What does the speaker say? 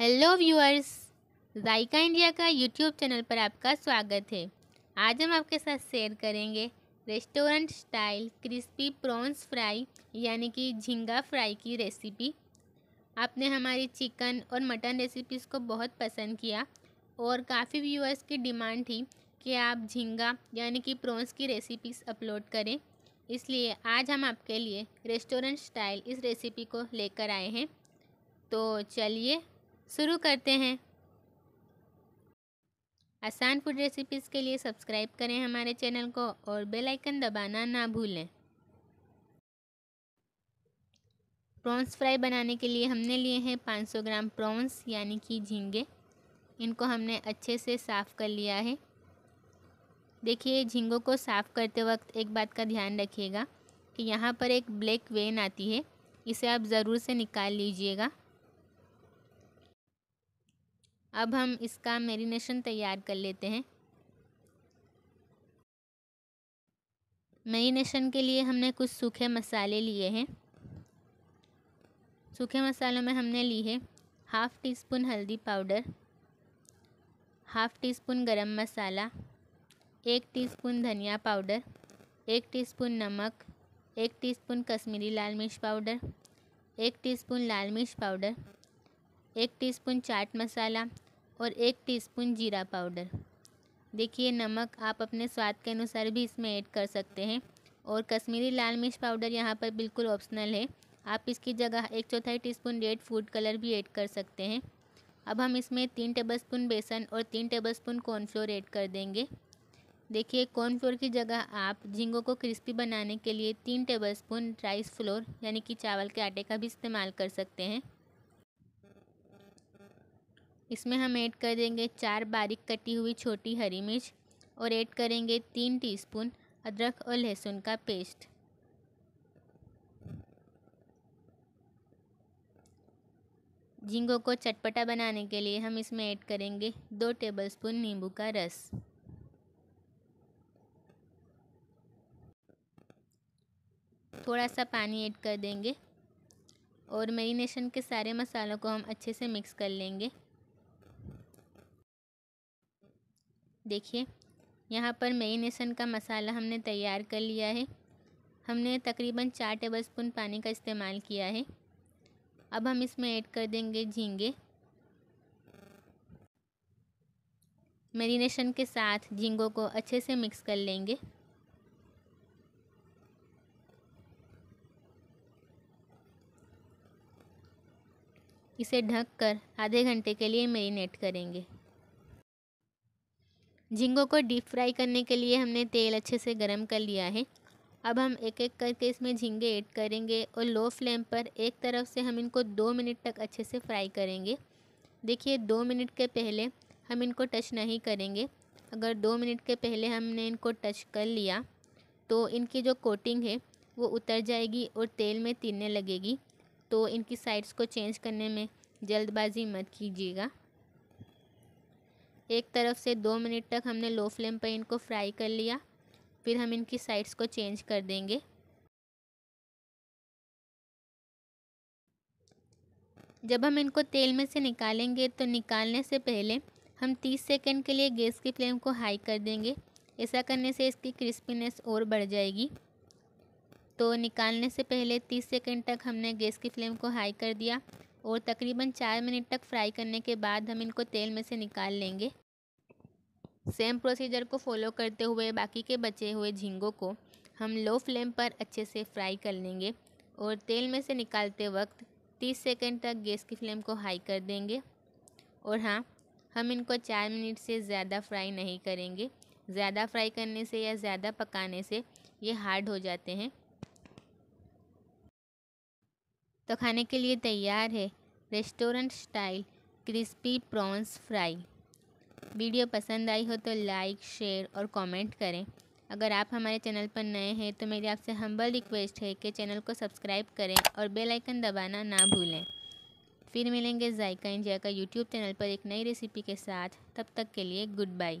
Hello viewers, जायका India का YouTube channel पर आपका स्वागत है। आज हम आपके साथ शेयर करेंगे restaurant style crispy prawns fry यानी कि झींगा फ्राई की रेसिपी आपने हमारी चिकन और मटन रेसिपीज़ को बहुत पसंद किया और काफ़ी व्यूअर्स की डिमांड थी कि आप झींगा, यानी कि प्रॉन्स की रेसिपीज़ अपलोड करें। इसलिए आज हम आपके लिए रेस्टोरेंट स्टाइल इस रेसिपी को लेकर आए हैं। तो चलिए शुरू करते हैं। आसान फ़ूड रेसिपीज़ के लिए सब्सक्राइब करें हमारे चैनल को और बेल आइकन दबाना ना भूलें। प्रॉन्स फ्राई बनाने के लिए हमने लिए हैं 500 ग्राम प्रॉन्स यानी कि झींगे। इनको हमने अच्छे से साफ़ कर लिया है। देखिए, झींगों को साफ़ करते वक्त एक बात का ध्यान रखिएगा कि यहाँ पर एक ब्लैक वेन आती है। इसे आप ज़रूर से निकाल लीजिएगा। अब हम इसका मैरिनेशन तैयार कर लेते हैं। मैरिनेशन के लिए हमने कुछ सूखे मसाले लिए हैं। सूखे मसालों में हमने ली है हाफ़ टी स्पून हल्दी powder half teaspoon garam masala, एक टीस्पून धनिया पाउडर एक टीस्पून नमक, एक टीस्पून कश्मीरी लाल मिर्च पाउडर एक टीस्पून लाल मिर्च पाउडर एक टीस्पून चाट मसाला और एक टीस्पून जीरा पाउडर देखिए नमक आप अपने स्वाद के अनुसार भी इसमें ऐड कर सकते हैं और कश्मीरी लाल मिर्च पाउडर यहाँ पर बिल्कुल ऑप्शनल है. आप इसकी जगह एक चौथाई टीस्पून रेड फ़ूड कलर भी ऐड कर सकते हैं. अब हम इसमें तीन टेबलस्पून बेसन और तीन टेबलस्पून कॉर्नफ्लोर ऐड कर देंगे. देखिए कॉर्नफ्लोर की जगह आप झींगों को क्रिस्पी बनाने के लिए तीन टेबलस्पून राइस फ्लोर यानी कि चावल के आटे का भी इस्तेमाल कर सकते हैं. इसमें हम ऐड कर देंगे चार बारीक कटी हुई छोटी हरी मिर्च और ऐड करेंगे तीन टीस्पून अदरक और लहसुन का पेस्ट। झींगों को चटपटा बनाने के लिए हम इसमें ऐड करेंगे दो टेबलस्पून नींबू का रस। थोड़ा सा पानी ऐड कर देंगे और मैरिनेशन के सारे मसालों को हम अच्छे से मिक्स कर लेंगे। देखिए, यहाँ पर मेरीनेशन का मसाला हमने तैयार कर लिया है। हमने तकरीबन चार टेबल स्पून पानी का इस्तेमाल किया है। अब हम इसमें ऐड कर देंगे झींगे। मेरीनेशन के साथ झींगों को अच्छे से मिक्स कर लेंगे। इसे ढककर आधे घंटे के लिए मेरीनेट करेंगे। झींगों को डीप फ्राई करने के लिए हमने तेल अच्छे से गर्म कर लिया है। अब हम एक एक करके इसमें झींगे ऐड करेंगे और लो फ्लेम पर एक तरफ़ से हम इनको दो मिनट तक अच्छे से फ्राई करेंगे। देखिए, दो मिनट के पहले हम इनको टच नहीं करेंगे। अगर दो मिनट के पहले हमने इनको टच कर लिया तो इनकी जो कोटिंग है, वो उतर जाएगी और तेल में तिलने लगेगी। तो इनकी साइड्स को चेंज करने में जल्दबाजी मत कीजिएगा। एक तरफ़ से दो मिनट तक हमने लो फ्लेम पर इनको फ्राई कर लिया, फिर हम इनकी साइड्स को चेंज कर देंगे। जब हम इनको तेल में से निकालेंगे तो निकालने से पहले हम 30 सेकंड के लिए गैस की फ्लेम को हाई कर देंगे। ऐसा करने से इसकी क्रिस्पीनेस और बढ़ जाएगी। तो निकालने से पहले 30 सेकंड तक हमने गैस की फ्लेम को हाई कर दिया। और तकरीबन चार मिनट तक फ्राई करने के बाद हम इनको तेल में से निकाल लेंगे। सेम प्रोसीजर को फॉलो करते हुए बाकी के बचे हुए झींगों को हम लो फ्लेम पर अच्छे से फ्राई कर लेंगे और तेल में से निकालते वक्त 30 सेकंड तक गैस की फ्लेम को हाई कर देंगे। और हाँ हम इनको चार मिनट से ज़्यादा फ्राई नहीं करेंगे। ज़्यादा फ्राई करने से या ज़्यादा पकाने से ये हार्ड हो जाते हैं। तो खाने के लिए तैयार है। Restaurant style crispy prawns fry. Video पसंद आई हो तो लाइक, शेयर और कमेंट करें। अगर आप हमारे चैनल पर नए हैं तो मेरी आपसे हम्बल रिक्वेस्ट है कि चैनल को सब्सक्राइब करें और बेल आइकन दबाना ना भूलें। फिर मिलेंगे जायका इंडिया का यूट्यूब चैनल पर एक नई रेसिपी के साथ। तब तक के लिए गुड बाय।